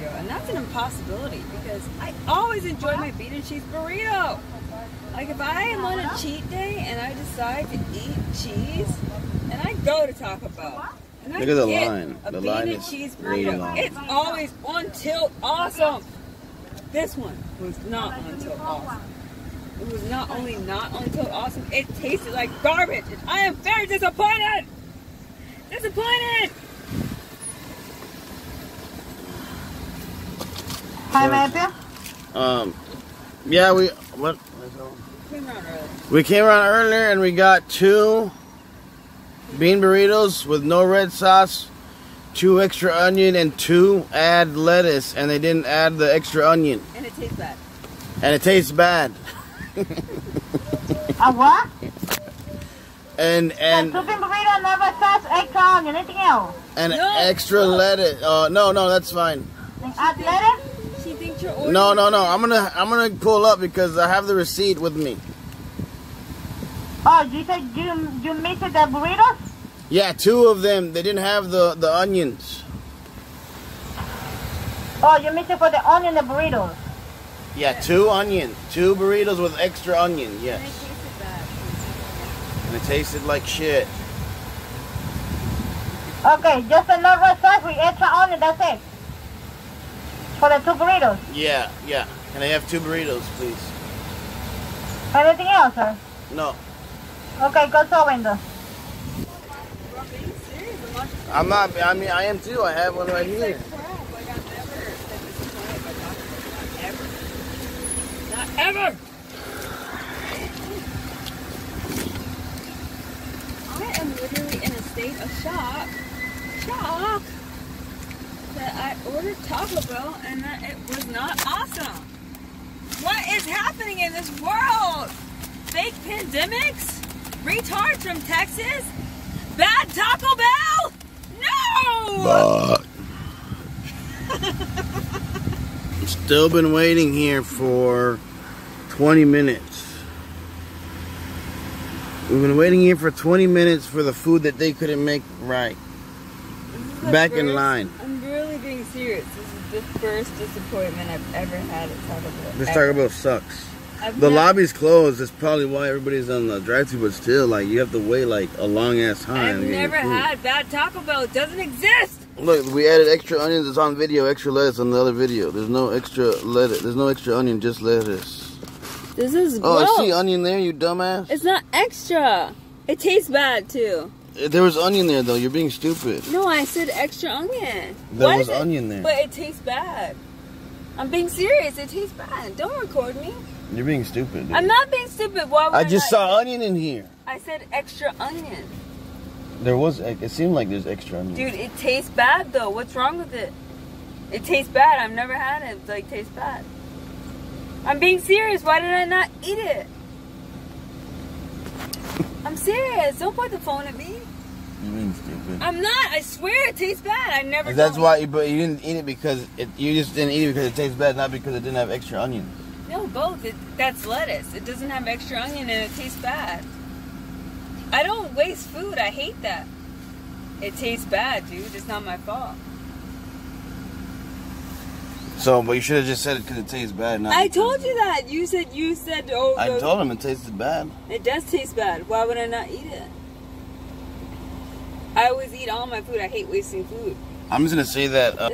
burrito, and that's an impossibility because I always enjoy my bean and cheese burrito. Like if I am on a cheat day and I decide to eat cheese, and I go to Taco Bell. And I Look at the line. A The bean line and is cheese burrito. long. It's always on tilt awesome. This one was not on tilt awesome. It was not only not on tilt awesome, it tasted like garbage. And I am very disappointed. Disappointed. Hi, Matthew. Um, yeah, we what? Came around. We came around earlier and we got two bean burritos with no red sauce, two extra onion, and two add lettuce, and they didn't add the extra onion, And it tastes bad. and it tastes bad. A what? And And and two bean burrito, never sauce, extra onion, anything else? and No. extra lettuce. Uh, no, no, that's fine. Add lettuce? She thinks. No, no, no. I'm gonna I'm gonna pull up because I have the receipt with me. Oh, you said you you mixed the burritos? Yeah, two of them. They didn't have the the onions. Oh, you mixed it for the onion the burritos. Yeah, two onion, two burritos with extra onion. And it Yes, tasted bad. and it tasted like shit. Okay, just a no sauce with extra onion, that's it. For the two burritos. Yeah, yeah. Can I have two burritos, please? Anything else, sir? No, Okay, go to window. Bro, being serious, I'm not I'm not. I mean, I am too. I have one right here. like crap. Like I've never been disappointed by Taco Bell. Not ever. Not ever. I am literally in a state of shock. Shock. That I ordered Taco Bell and that it was not awesome. What is happening in this world? Fake pandemics? Retards from Texas? Bad Taco Bell? No! Still been waiting here for 20 minutes. We've been waiting here for 20 minutes for the food that they couldn't make right. This is the Back in first- line. I'm really being serious. This is the first disappointment I've ever had at Taco Bell. This ever. Taco Bell sucks. I've The never- lobby's closed. That's probably why everybody's on the drive-thru, but still, like, you have to wait, like, a long-ass time. I've to get your never had bad Taco Bell. It doesn't exist. Look, we added extra onions. It's on video. Extra lettuce on the other video. There's no extra lettuce. There's no extra onion, just lettuce. This is Oh. I see onion there, you dumbass. It's not extra. It tastes bad too. There was onion there, though. You're being stupid. No, I said extra onion. There Why was onion there. But it tastes bad. I'm being serious. It tastes bad. Don't record me. You're being stupid. dude. I'm not being stupid. Why I just not- saw onion in here. I said extra onion. There was. It seemed like there's extra onion. Dude, it tastes bad though. What's wrong with it? It tastes bad. I've never had it. It's like tastes bad. I'm being serious. Why did I not eat it? I'm serious. Don't point the phone at me. You mean stupid. I'm not. I swear it tastes bad. I never. That's don't- why, you, but you didn't eat it because it. You just didn't eat it because it tastes bad, not because it didn't have extra onion. No, both. It, that's lettuce. It doesn't have extra onion and it tastes bad. I don't waste food. I hate that. It tastes bad, dude. It's not my fault. So, but you should have just said it because it tastes bad. Not I told you that. You said you said oh. I told him it tasted bad. It does taste bad. Why would I not eat it? I always eat all my food. I hate wasting food. I'm just gonna say that. Uh,